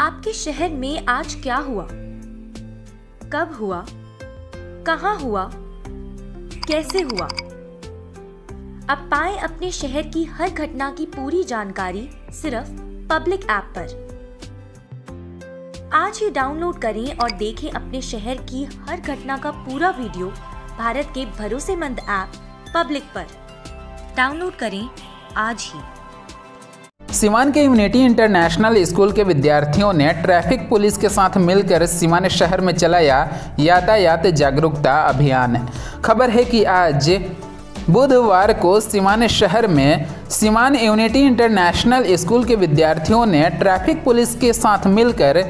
आपके शहर में आज क्या हुआ? कब हुआ? कहाँ हुआ? कैसे हुआ? अब पाए अपने शहर की हर घटना की पूरी जानकारी सिर्फ़ पब्लिक ऐप पर। आज ही डाउनलोड करें और देखें अपने शहर की हर घटना का पूरा वीडियो भारत के भरोसेमंद ऐप पब्लिक पर। डाउनलोड करें आज ही। सिवान के यूनिटी इंटरनेशनल स्कूल के विद्यार्थियों ने ट्रैफ़िक पुलिस के साथ मिलकर सिवान शहर में चलाया यातायात जागरूकता अभियान। खबर है कि आज बुधवार को सिवान शहर में सिवान यूनिटी इंटरनेशनल स्कूल के विद्यार्थियों ने ट्रैफ़िक पुलिस के साथ मिलकर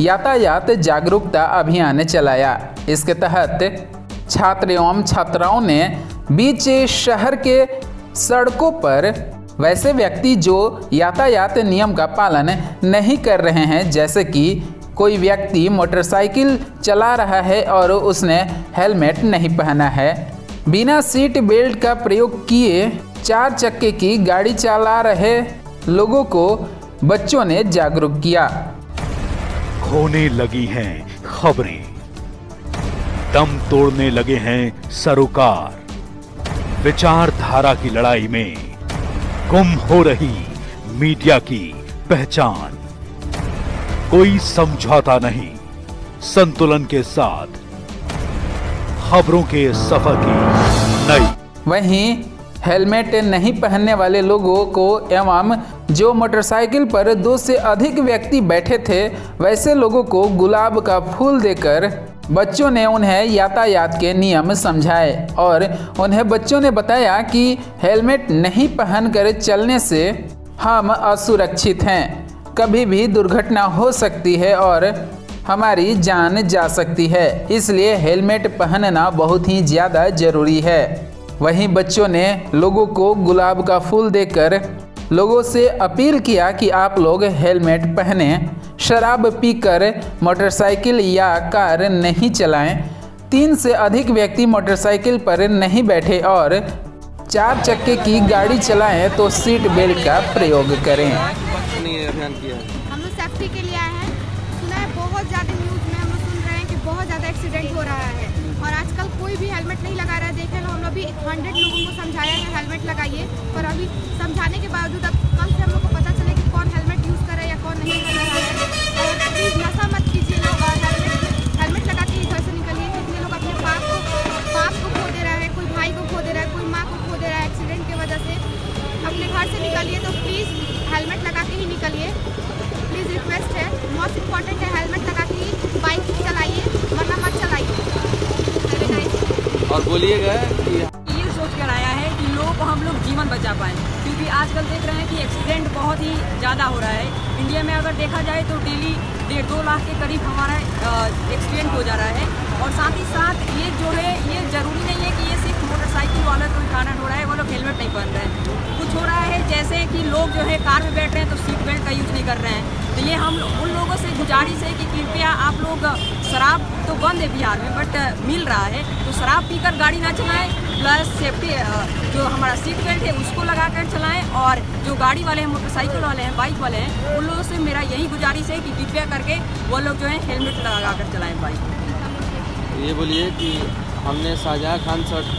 यातायात जागरूकता अभियान चलाया। इसके तहत छात्र एवं छात्राओं ने बीच शहर के सड़कों पर वैसे व्यक्ति जो यातायात नियम का पालन नहीं कर रहे हैं, जैसे कि कोई व्यक्ति मोटरसाइकिल चला रहा है और उसने हेलमेट नहीं पहना है। बिना सीट बेल्ट का प्रयोग किए चार चक्के की गाड़ी चला रहे लोगों को बच्चों ने जागरूक किया। होने लगी हैं खबरें। दम तोड़ने लगे हैं सरोकार। विचारधारा की लड़ाई में गुम हो रही मीडिया की पहचान। कोई समझौता नहीं संतुलन के साथ, खबरों के सफ़र की नई। वहीं हेलमेट नहीं पहनने वाले लोगों को एवं जो मोटरसाइकिल पर दो से अधिक व्यक्ति बैठे थे, वैसे लोगों को गुलाब का फूल देकर बच्चों ने उन्हें यातायात के नियम समझाए और उन्हें बच्चों ने बताया कि हेलमेट नहीं पहनकर चलने से हम असुरक्षित हैं। कभी भी दुर्घटना हो सकती है और हमारी जान जा सकती है, इसलिए हेलमेट पहनना बहुत ही ज़्यादा ज़रूरी है। वहीं बच्चों ने लोगों को गुलाब का फूल देकर लोगों से अपील किया कि आप लोग हेलमेट पहने शराब पीकर मोटरसाइकिल या कार नहीं चलाएँ। तीन से अधिक व्यक्ति मोटरसाइकिल पर नहीं बैठे और चार चक्के की गाड़ी चलाएँ तो सीट बेल्ट का प्रयोग करें। हम लोग सेफ्टी के लिए आए हैं। भी हेलमेट नहीं लगा रहा है, देखे लो हम लोग भी हंड्रेड लोगों को समझाया है, हेलमेट लगाइए। पर अभी समझाने के बावजूद अब कल से हम लोग को पता चले कि कौन हेलमेट यूज़ कर रहा है या कौन नहीं कर रहा है। मत लोग हेलमेट लगा के से निकलिए लोग अपने बाप को बाप को खो दे रहा है, कोई भाई को खो दे रहा है, कोई माँ को खो दे रहा है एक्सीडेंट की वजह से। अपने घर से निकलिए तो प्लीज़ हेलमेट लगा के ही निकलिए प्लीज़ रिक्वेस्ट है मोस्ट इंपॉर्टेंट है हेलमेट लगा के ही बाइक चलाइए वरना मत चलाइए और बोलिएगा कि ये सोच कर आया है कि लोग को हम लोग जीवन बचा पाए। क्योंकि आजकल देख रहे हैं कि एक्सीडेंट बहुत ही ज़्यादा हो रहा है। इंडिया में अगर देखा जाए तो डेली डेढ़ दो लाख के करीब हमारा एक्सीडेंट हो जा रहा है। और साथ ही साथ ये जो है, ये ज़रूरी नहीं है कि ये सिर्फ़ मोटरसाइकिल वाला कोई कारण हो रहा है, वो लोग हेलमेट नहीं पहन रहे हैं। कुछ हो रहा है जैसे कि लोग जो है कार में बैठ रहे हैं तो सीट बेल्ट का यूज़ नहीं कर रहे हैं। तो ये हम उन लोगों से गुजारिश है कि कृपया आप लोग शराब तो बंद है बिहार में बट मिल रहा है। तो शराब पीकर गाड़ी ना चलाएँ प्लस सेफ्टी जो हमारा सीट बेल्ट है उसको लगा कर चलाएँ और जो गाड़ी वाले हैं मोटरसाइकिल वाले हैं बाइक वाले हैं, उन लोगों से मेरा यही गुजारिश है कि कृपया करके वो लोग जो है हेलमेट लगा कर चलाएँ बाइक ये बोलिए कि हमने शाहजहाँ खान सर